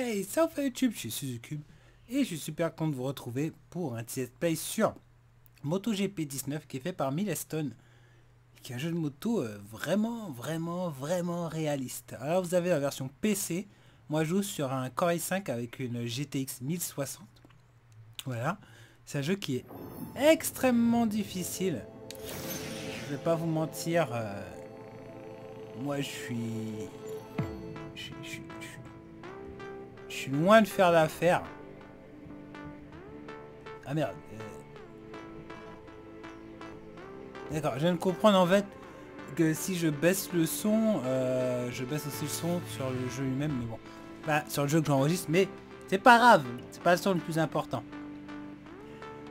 Hey, salut YouTube, je suis Suzucube et je suis super content de vous retrouver pour un test play sur MotoGP 19 qui est fait par Milestone qui est un jeu de moto euh, vraiment, vraiment, vraiment réaliste. Alors vous avez la version PC, moi je joue sur un Core i5 avec une GTX 1060. Voilà, c'est un jeu qui est extrêmement difficile. Je vais pas vous mentir, euh, moi je suis... Je suis, suis- loin de faire l'affaire. Ah merde. euh. D'accord, je viens de comprendre en fait que si je baisse le son, euh, je baisse aussi le son sur le jeu lui-même, mais bon. Bah, sur le jeu que j'enregistre, mais c'est pas grave, c'est pas le son le plus important.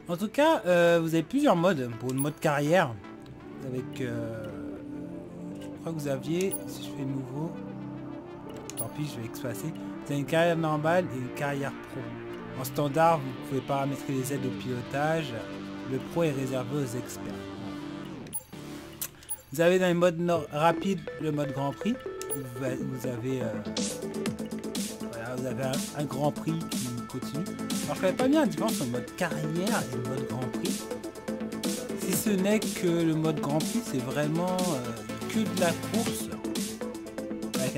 En tout cas, euh, vous avez plusieurs modes pour le mode carrière. Avec... euh, je crois que vous aviez, si je fais nouveau, tant pis, je vais espacer. Avez une carrière normale et une carrière pro. En standard, vous pouvez paramétrer les aides au pilotage. Le pro est réservé aux experts. Vous avez dans les modes nor- rapides le mode Grand Prix. Vous avez, euh, un, Grand Prix qui continue. Alors je ne pas bien la différence entre mode carrière et mode Grand Prix. Si ce n'est que le mode Grand Prix, c'est vraiment euh, que de la course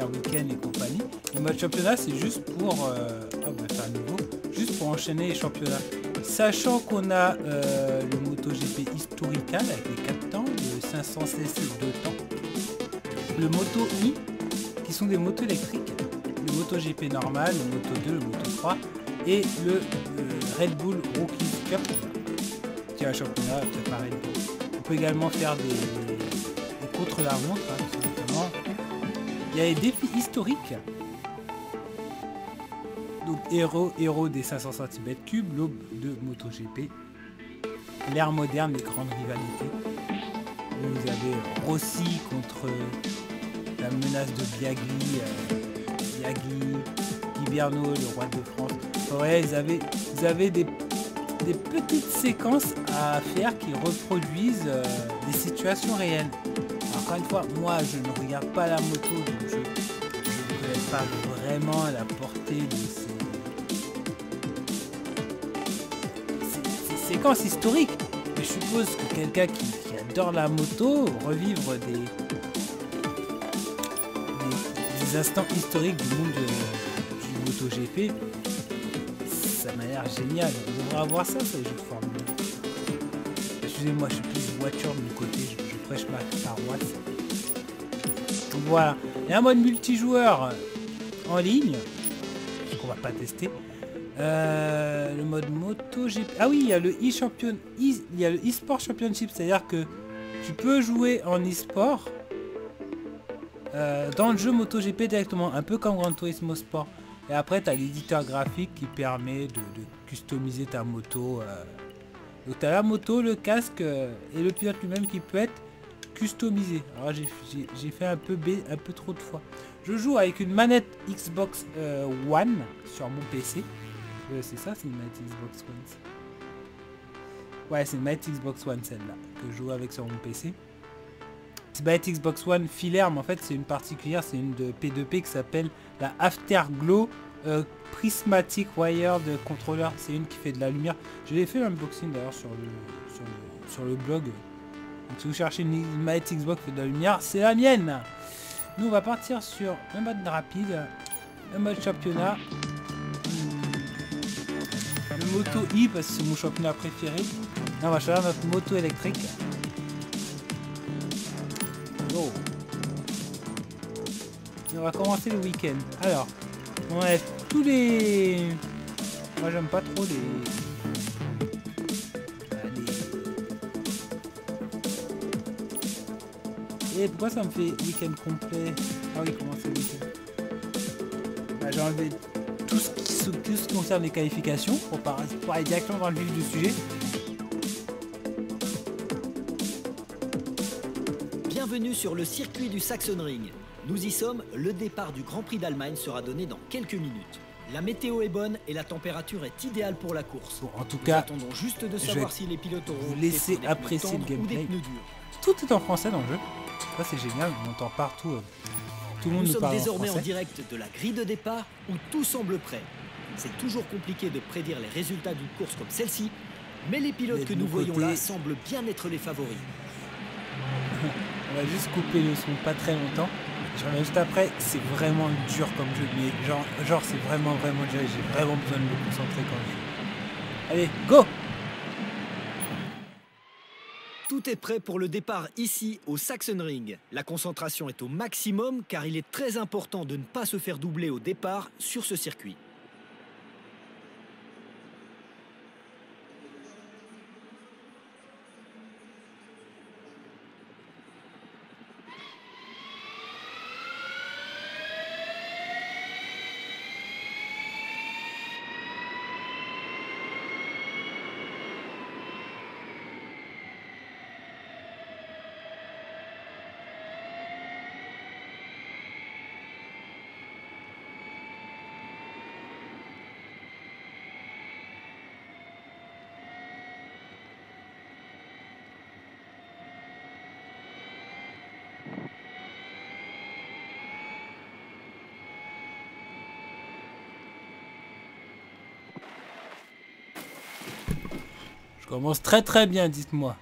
week-end et compagnie. Le mode championnat, c'est juste pour... Euh, oh, un nouveau. Juste pour enchaîner les championnats. Sachant qu'on a euh, le MotoGP historical avec les 4 temps, le 500 cc 2 temps, le Moto I, qui sont des motos électriques, le MotoGP normal, le Moto 2, le Moto 3, et le euh, Red Bull Rookie Cup, qui est un championnat par Red Bull. On peut également faire des, contre-la-montre, hein. Il y a les défis historiques. Donc héros, héros des 500 cm3, l'aube de MotoGP, l'ère moderne des grandes rivalités. Vous avez Rossi contre la menace de Biagui, euh, Biagui, le roi de France. Ouais, vous avez, vous avez des, des petites séquences à faire qui reproduisent euh, des situations réelles. Encore une fois, moi je ne regarde pas la moto, donc je ne connais pas vraiment la portée de ces, ces- ces séquences historiques. Mais je suppose que quelqu'un qui, adore la moto, revivre des, instants historiques du monde de- du MotoGP, ça m'a l'air génial. On devrait avoir ça, les jeux de Formule 1. Excusez-moi, je suis plus voiture de mon côté, ma paroisse. Donc voilà. A un mode multijoueur en ligne, qu'on va pas tester. Euh, le mode moto GP. Ah oui, il y a le e-champion, e- il y a le e-sport championship, c'est-à-dire que tu peux jouer en e-sport euh, dans le jeu MotoGP directement, un peu comme Gran Turismo Sport. Et après, tu as l'éditeur graphique qui permet de, de customiser ta moto. euh. Donc tu as la moto, le casque euh, et le pilote lui-même qui peut être customisé. Alors j'ai- fait un peu un peu trop de fois. Je joue avec une manette Xbox euh, One sur mon PC. Euh, c'est ça, c'est une manette Xbox One. Ouais, c'est une manette Xbox One celle-là que je joue avec sur mon PC. C'est manette Xbox One filaire, mais en fait c'est une particulière, c'est une de P2P qui s'appelle la Afterglow euh, Prismatic Wired Controller. C'est une qui fait de la lumière. Je l'ai fait l'unboxing d'ailleurs sur le, sur, le, sur le blog. Si vous cherchez une, manette Xbox de la lumière, c'est la mienne. Nous on va partir sur le mode rapide, le mode championnat. Le moto I parce que c'est mon championnat préféré. Là, on va choisir notre moto électrique. Et on va commencer le week-end. Alors, on enlève tous les... Moi j'aime pas trop les... Et pourquoi ça me fait week-end complet? Ah oui, comment c'est week-end? Bah, J'ai enlevé tout ce, qui, se- tout ce qui concerne les qualifications pour, pour aller directement dans le vif du sujet. Bienvenue sur le circuit du Sachsenring. Nous y sommes, le départ du Grand Prix d'Allemagne sera donné dans quelques minutes. La météo est bonne et la température est idéale pour la course. Bon, en tout Nous cas, attendons juste de savoir si les pilotes auront vous pneus apprécier le tendres ou des gameplay. pneus durs. tout est en français dans le jeu. Ça c'est génial, on entend partout. euh, tout le monde Nous nous, sommes parle désormais en direct de la grille de départ où tout semble prêt. C'est toujours compliqué de prédire les résultats d'une course comme celle-ci, mais les pilotes que nous voyons côté- là semblent bien être les favoris. On va juste couper le son pas très longtemps. Je reviens juste après. C'est vraiment dur comme jeu, mais genre, genre c'est vraiment vraiment dur. J'ai vraiment besoin de me concentrer quand je joue. Allez, go Tout est prêt pour le départ ici au Sachsenring. La concentration est au maximum car il est très important de ne pas se faire doubler au départ sur ce circuit. Commence très très bien, dites-moi.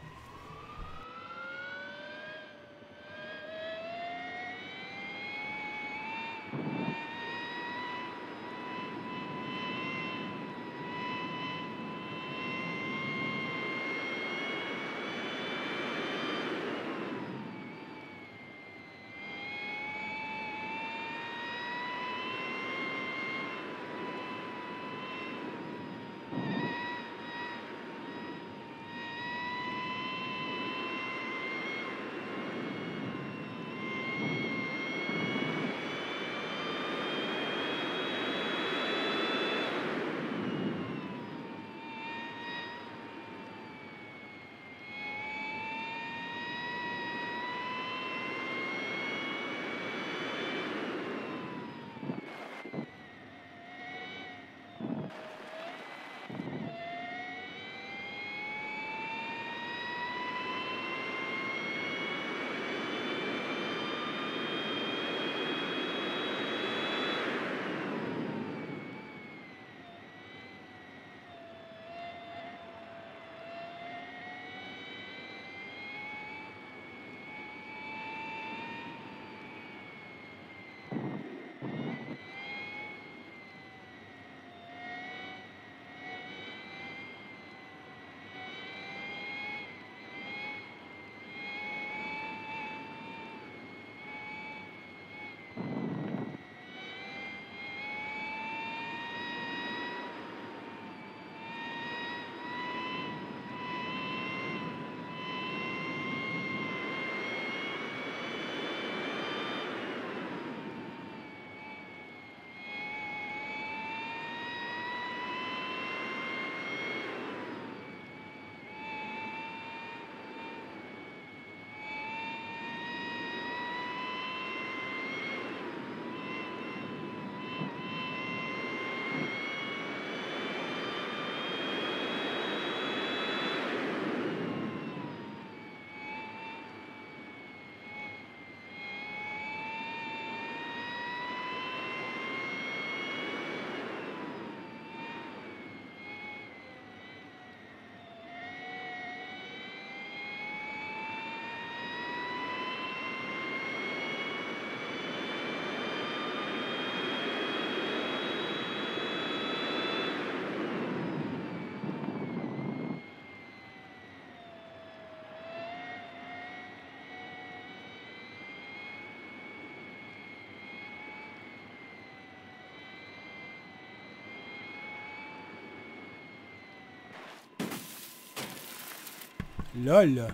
LOL.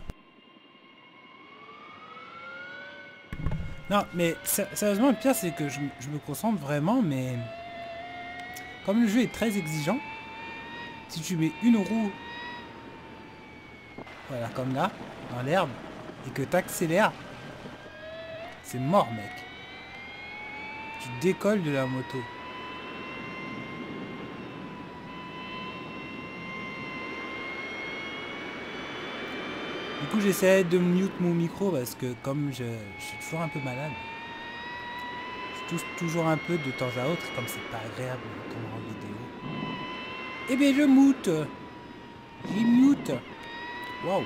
Non, mais sé- sérieusement, le pire, c'est que je, me concentre vraiment, mais... Comme le jeu est très exigeant, si tu mets une roue, voilà, comme là, dans l'herbe, et que tu accélères, c'est mort, mec. Tu décolles de la moto. Coup, j'essaie de mute mon micro parce que comme je, je suis toujours un peu malade. touche toujours un peu de temps à autre, comme c'est pas agréable de en vidéo. Eh bien, je mute J'ai mute Waouh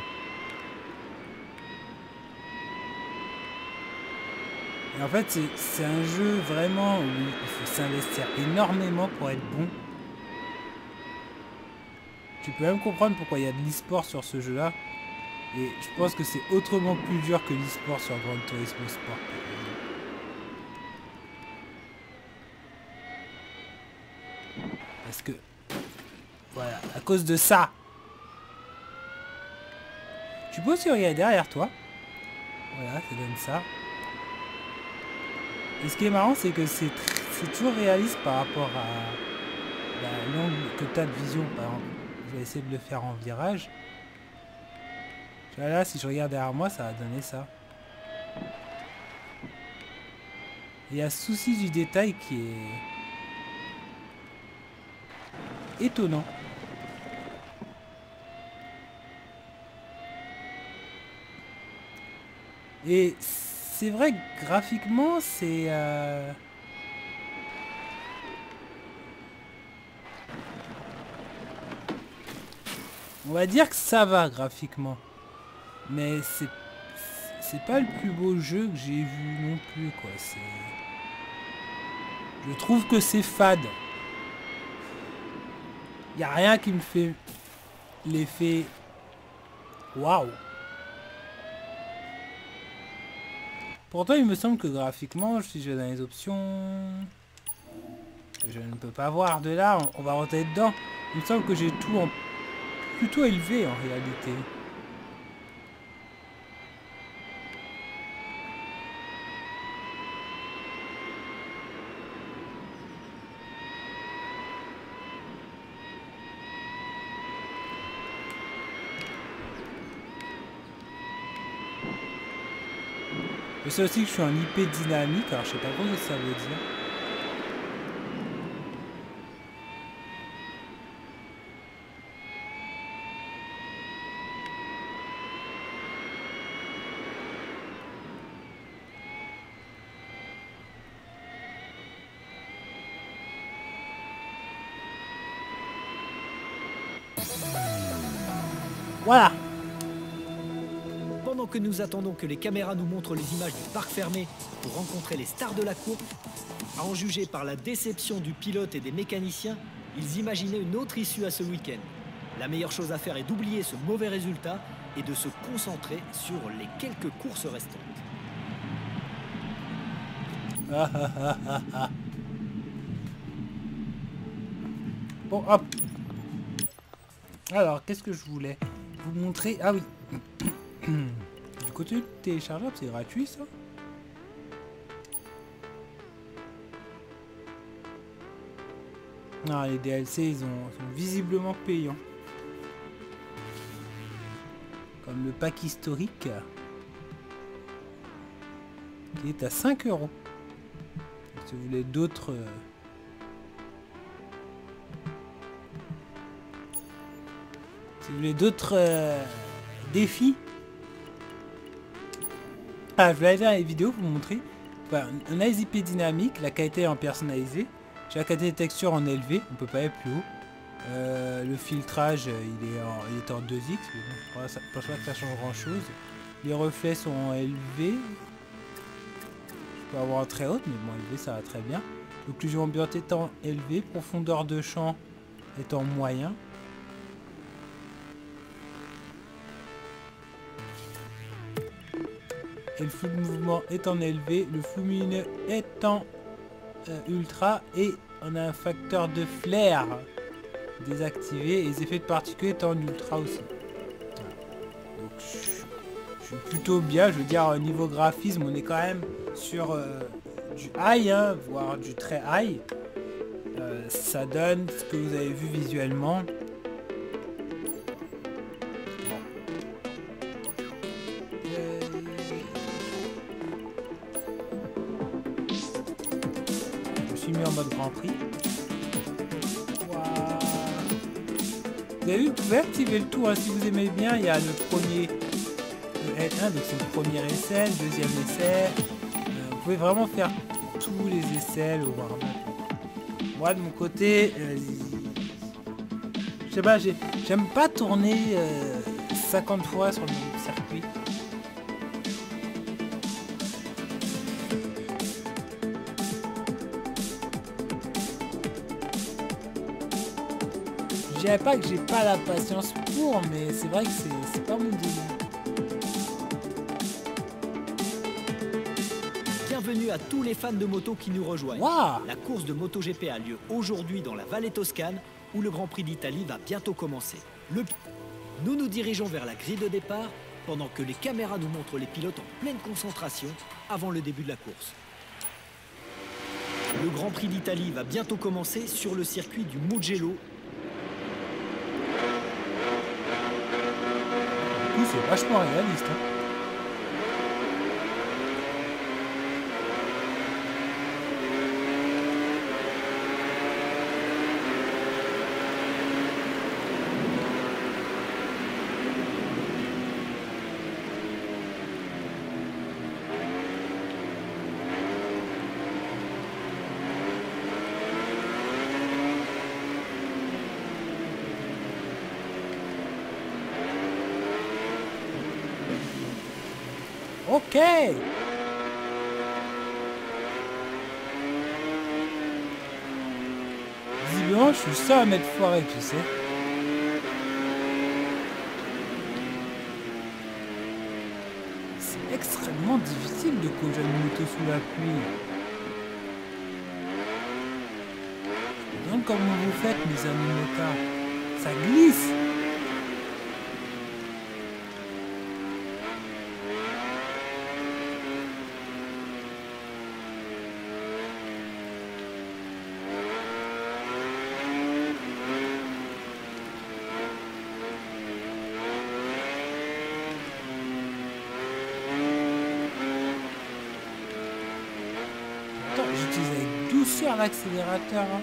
Et en fait, c'est un jeu vraiment où il faut s'investir énormément pour être bon. Tu peux même comprendre pourquoi il y a de l'e-sport sur ce jeu-là. Et je pense que c'est autrement plus dur que l'e-sport sur Grand Turismo Sport. Parce que... Voilà, à cause de ça. Tu peux aussi regarder derrière toi. Voilà, ça donne ça. Et ce qui est marrant, c'est que c'est toujours réaliste par rapport à l'angle que tu as de vision. Par exemple, je vais essayer de le faire en virage. Là, si je regarde derrière moi, ça va donner ça. Il y a souci du détail qui est étonnant. Et c'est vrai que graphiquement, c'est... Euh, on va dire que ça va graphiquement. Mais c'est... Pas le plus beau jeu que j'ai vu non plus, quoi. C'est... Je trouve que c'est fade. Il a rien qui me fait l'effet... Waouh Pourtant, il me semble que graphiquement, si je vais dans les options... Je ne peux pas voir de là, on va rentrer dedans. Il me semble que j'ai tout en plutôt élevé en réalité. Je sais aussi que je suis en IP dynamique, alors je sais pas quoi ça veut dire. Nous attendons que les caméras nous montrent les images du parc fermé pour rencontrer les stars de la course, à en juger par la déception du pilote et des mécaniciens, ils imaginaient une autre issue à ce week-end. La meilleure chose à faire est d'oublier ce mauvais résultat et de se concentrer sur les quelques courses restantes. bon, hop. Alors, qu'est-ce que je voulais vous montrer? Ah oui. côté téléchargeable, c'est gratuit ça Non, les DLC, ils ont, sont visiblement payants. Comme le pack historique. Qui est à 5 euros. Si vous voulez d'autres... Euh, si vous voulez d'autres euh, défis, ah, je aller faire les vidéos pour vous montrer. un IP dynamique, la qualité en personnalisé. J'ai la qualité de texture en élevé, on peut pas aller plus haut. Euh, le filtrage, il est en, il est en 2x, mais bon, je pense pas que ça change grand chose. Les reflets sont élevés. Je peux avoir très haute, mais bon, élevé, ça va très bien. L'occlusion ambiante étant élevée, profondeur de champ étant moyen. Et le flou de mouvement étant élevé, le flou lumineux étant euh, ultra et on a un facteur de flair désactivé et les effets de particules étant ultra aussi. Donc je, suis plutôt bien, je veux dire au niveau graphisme on est quand même sur euh, du high, hein, voire du très high. Euh, ça donne ce que vous avez vu visuellement. Mode Grand Prix. Vous avez vu, vous pouvez activer le tour hein, si vous aimez bien. Il y a le premier L1, donc c'est le premier essai, le deuxième essai. Euh, vous pouvez vraiment faire tous les essais, le warm Moi de mon côté, euh, je sais pas, j'aime pas tourner 50 euh, fois sur le. Dirais pas que j'ai pas la patience pour, mais c'est vrai que c'est pas mon délire. Bienvenue à tous les fans de moto qui nous rejoignent. La course de MotoGP a lieu aujourd'hui dans la vallée toscane où le Grand Prix d'Italie va bientôt commencer. Nous nous dirigeons vers la grille de départ pendant que les caméras nous montrent les pilotes en pleine concentration avant le début de la course. Le Grand Prix d'Italie va bientôt commencer sur le circuit du Mugello. C'est vachement réaliste. Hein. Ok Visiblement, je suis seul à m'être foiré, tu sais. C'est extrêmement difficile de conduire une moto sous la pluie. Donc comment vous faites, mes amis motards Ça glisse l'accélérateur. Hein.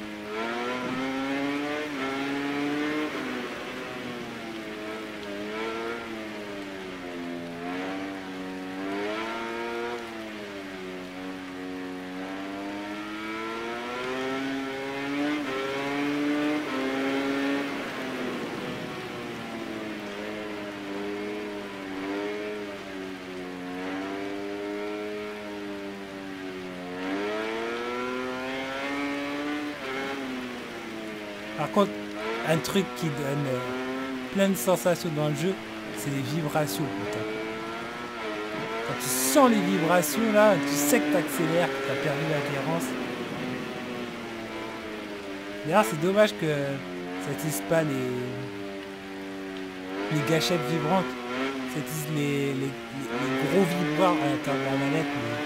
Par contre, un truc qui donne euh, plein de sensations dans le jeu, c'est les vibrations. Quand tu sens les vibrations là, tu sais que tu accélères, que tu as perdu l'adhérence. D'ailleurs, c'est dommage que ça n'utilise pas les, les gâchettes vibrantes. Ça utilise les, gros vibrants à l'intérieur de la manette. Mais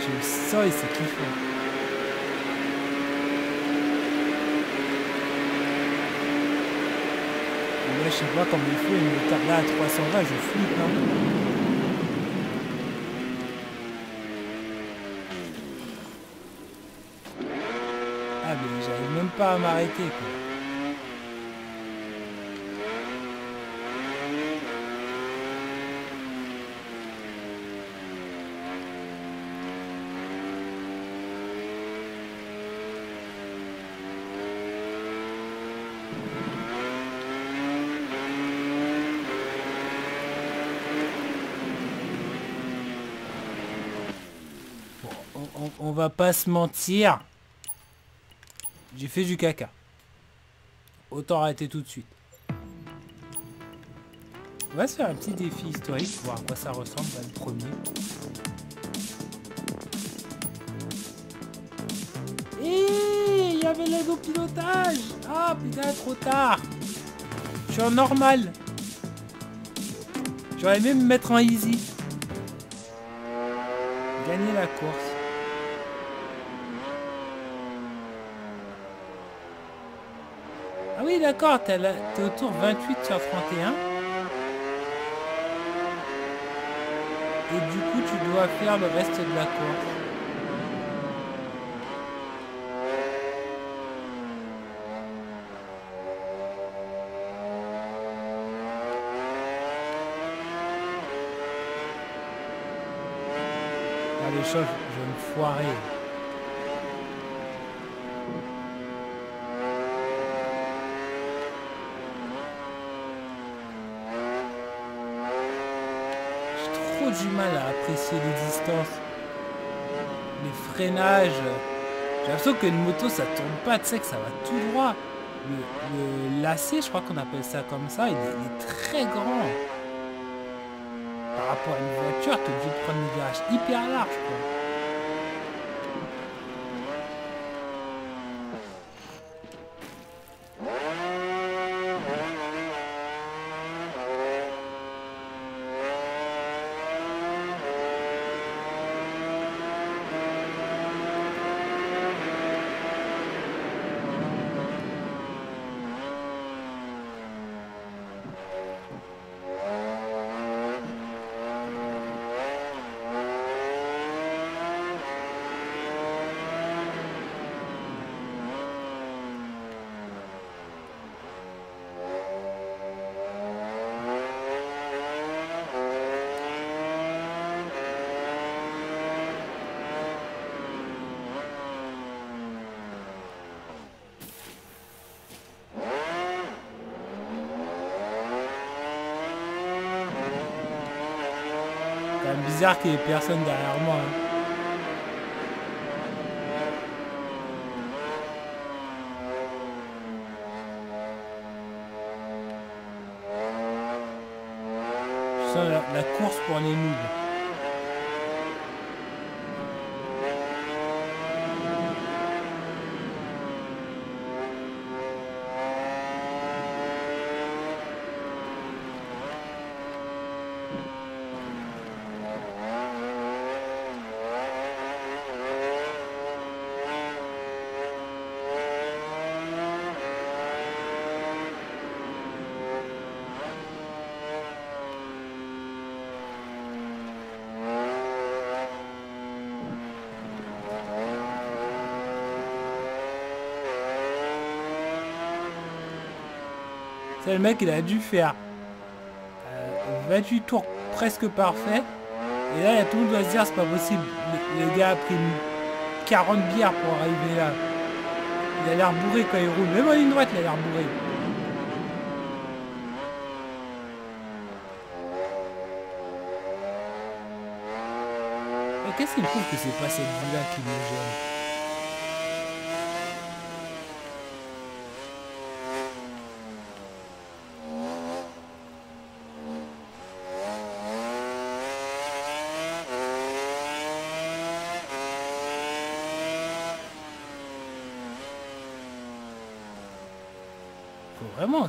je le sens et c'est kiffant. Je sais pas comme il faut, une motarde là à 320, je flippe. Hein. Ah mais j'arrive même pas à m'arrêter quoi. On, va pas se mentir. J'ai fait du caca. Autant arrêter tout de suite. On va se faire un petit défi historique, voir à quoi ça ressemble le premier. Et il y avait pilotage Ah putain, trop tard Je suis en normal J'aurais même me mettre en easy. Gagner la course. D'accord, t'es au tour 28 sur 31. Et du coup, tu dois faire le reste de la course. Allez, chauffe, je vais me foirer. du mal à apprécier les distances. Les freinages. J'ai l'impression qu'une moto ça tourne pas, tu sais que ça va tout droit. Le, le lacet, je crois qu'on appelle ça comme ça, il est, très grand. Par rapport à une voiture, tu es obligé de prendre des virages hyper larges. Quoi. Bizarre qu'il n'y ait personne derrière moi. Hein. La, course pour les noobs. Le mec, il a dû faire 28 euh, tours presque parfaits. Et là, tout le monde doit se dire, c'est pas possible. Le, gars a pris 40 bières pour arriver là. Il a l'air bourré quand il roule. Même en ligne droite, il a l'air bourré. qu'est-ce qu'il trouve que c'est pas cette vue-là qui me gêne vraiment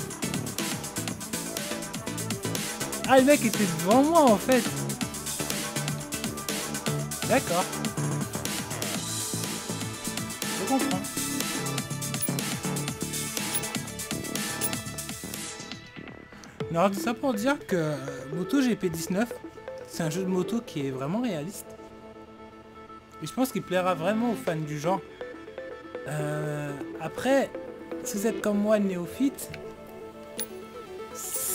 ah, le mec était devant moi en fait. D'accord. Je comprends. Alors tout ça pour dire que euh, Moto GP19, c'est un jeu de moto qui est vraiment réaliste. Et je pense qu'il plaira vraiment aux fans du genre. Euh, après, si vous êtes comme moi néophyte,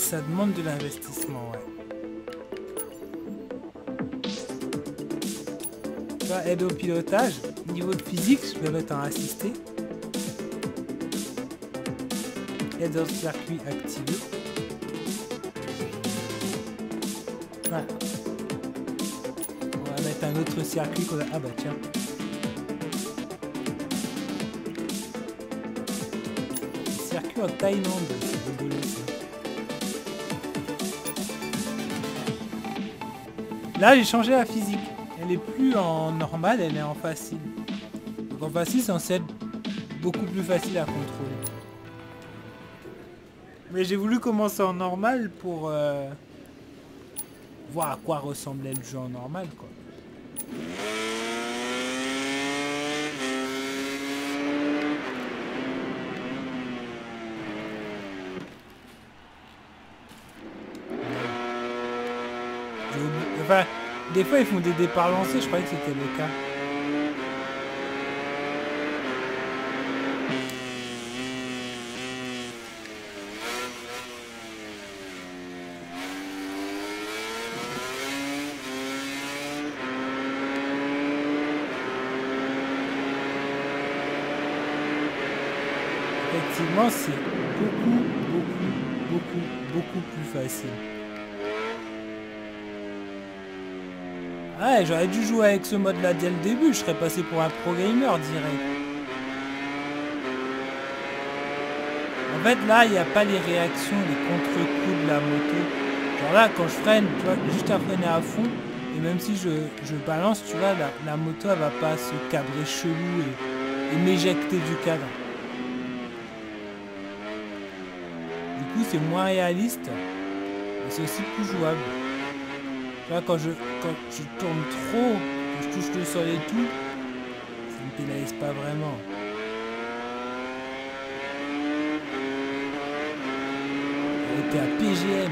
ça demande de l'investissement, ouais. aide au pilotage. Niveau de physique, je vais mettre en assisté. Aide au circuit activé. On va mettre un autre circuit qu'on a... Ah bah tiens. Circuit en Thaïlande, c'est. Là, j'ai changé la physique. Elle est plus en normal, elle est en facile. Donc en facile, c'est censé être beaucoup plus facile à contrôler. Mais j'ai voulu commencer en normal pour euh, voir à quoi ressemblait le jeu en normal, quoi. Des fois, ils font des départs lancés, je croyais que c'était le cas. Effectivement, c'est beaucoup, beaucoup, beaucoup, beaucoup plus facile. Ouais, j'aurais dû jouer avec ce mode-là dès le début, je serais passé pour un pro gamer direct. En fait, là, il n'y a pas les réactions, les contre-coups de la moto. Genre là, quand je freine, tu vois, juste à freiner à fond, et même si je, balance, tu vois, la, moto, elle va pas se cabrer chelou et, et m'éjecter du cadre. Du coup, c'est moins réaliste, mais c'est aussi plus jouable. Là, quand je, quand je tourne trop, que je touche le sol et tout, ça ne pénalise pas vraiment. Elle était à PGM.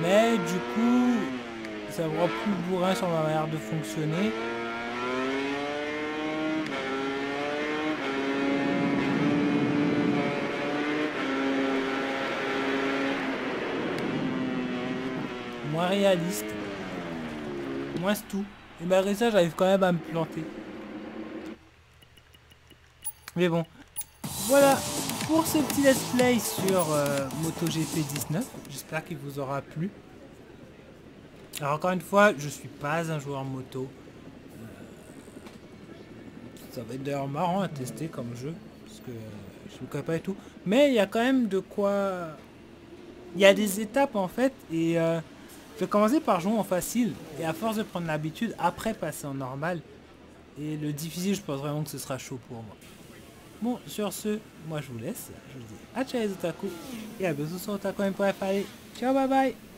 Mais du coup, ça me rend plus bourrin sur ma manière de fonctionner. Moins réaliste. Moins tout. Et malgré ça, j'arrive quand même à me planter. Mais bon. Voilà pour ce petit let's play sur euh, MotoGP 19. J'espère qu'il vous aura plu. Alors encore une fois, je suis pas un joueur moto. Euh, ça va être d'ailleurs marrant à tester comme jeu. Parce que je ne connais pas et tout. Mais il y a quand même de quoi... Il y a des étapes en fait. Et... Euh, je commencer par jouer en facile et à force de prendre l'habitude, après passer en normal. Et le difficile, je pense vraiment que ce sera chaud pour moi. Bon, sur ce, moi je vous laisse. Je vous dis à ciao les otaku et à bientôt sur otaku.fr. Ciao, bye bye